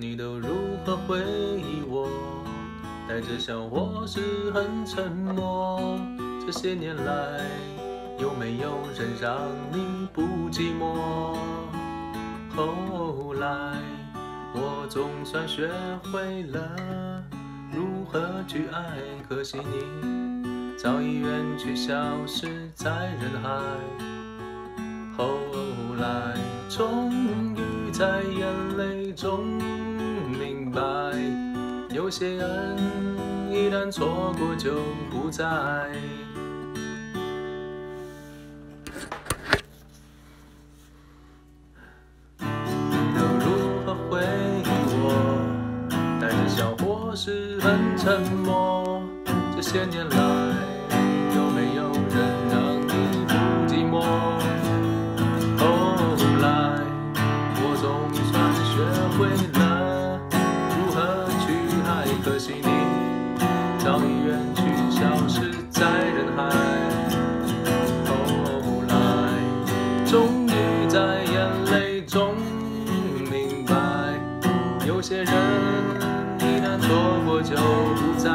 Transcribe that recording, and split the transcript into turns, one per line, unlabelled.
你都如何回忆我？带着笑或是很沉默。这些年来，有没有人让你不寂寞？后来，我总算学会了如何去爱，可惜你早已远去，消失在人海。后来，终于在眼泪中白，有些人一旦错过就不再。你都如何回忆我？带着笑或是很沉默。这些年来，有没有人让你不寂寞？后来，我总算学会了，可惜你早已远去，消失在人海。后来，终于在眼泪中明白，有些人一旦错过就不再。